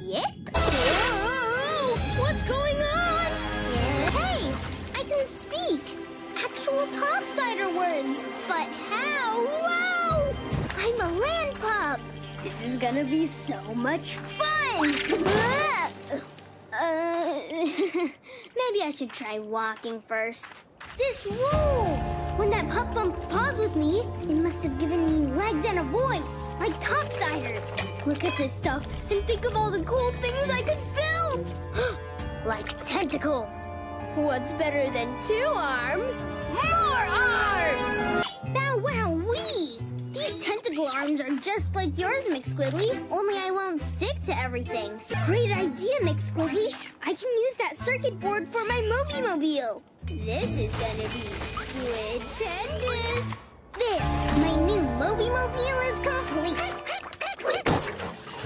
Yip? Whoa! What's going on? Hey! I can speak! Actual topsider words! But how? Wow! I'm a land! This is gonna be so much fun! Uh, maybe I should try walking first. This rules! When that pup bumped paws with me, it must have given me legs and a voice, like topsiders. Look at this stuff and think of all the cool things I could build! like tentacles. What's better than two arms? More arms! Bow wow wee! These tentacle arms are just like yours, McSquiddly, only I won't stick to everything. Great idea, McSquiddly. I can use that circuit board for my Moby Mobile. This is gonna be squid tendon. There, my new Moby Mobile is complete.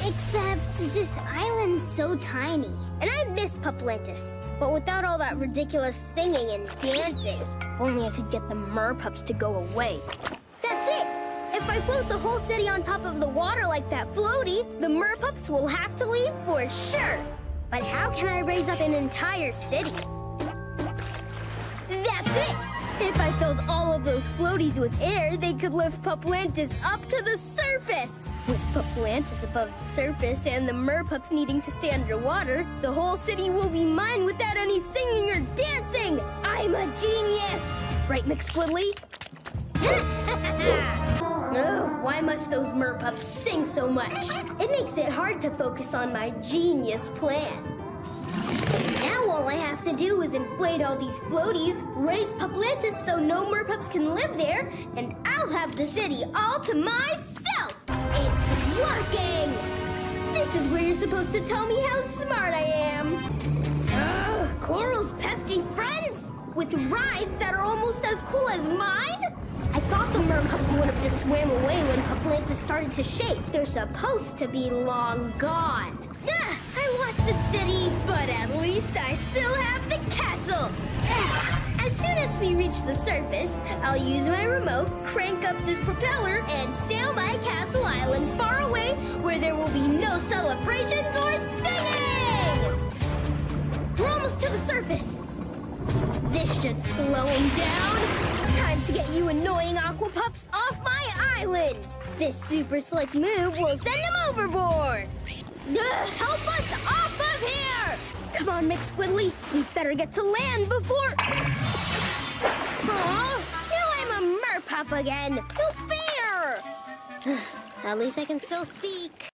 Except this island's so tiny, and I miss Puplantis. But without all that ridiculous singing and dancing, if only I could get the merpups to go away. That's it! If I float the whole city on top of the water like that floaty, the merpups will have to leave for sure. But how can I raise up an entire city? That's it! If I filled all of those floaties with air, they could lift Puplantis up to the surface! With Puplantis above the surface and the merpups needing to stay underwater, the whole city will be mine without any singing or dancing! I'm a genius! Right, McSquiddly? Ugh, oh, why must those merpups sing so much? It makes it hard to focus on my genius plan. Have to do is inflate all these floaties, raise Puplantis so no merpups can live there, and I'll have the city all to myself! It's working! This is where you're supposed to tell me how smart I am! Ugh, Coral's pesky friends! With rides that are almost as cool as mine? I thought the merpups would have just swam away when Puplantis started to shake. They're supposed to be long gone. Ah, I lost the city, but at least I reach the surface, I'll use my remote, crank up this propeller, and sail my castle island far away where there will be no celebrations or singing! We're almost to the surface. This should slow him down. Time to get you annoying aqua pups off my island. This super slick move will send him overboard. Ugh, help us off of here! Come on, McSquiddly. We better get to land before... Aw, now I'm a merpup again. No fair! At least I can still speak.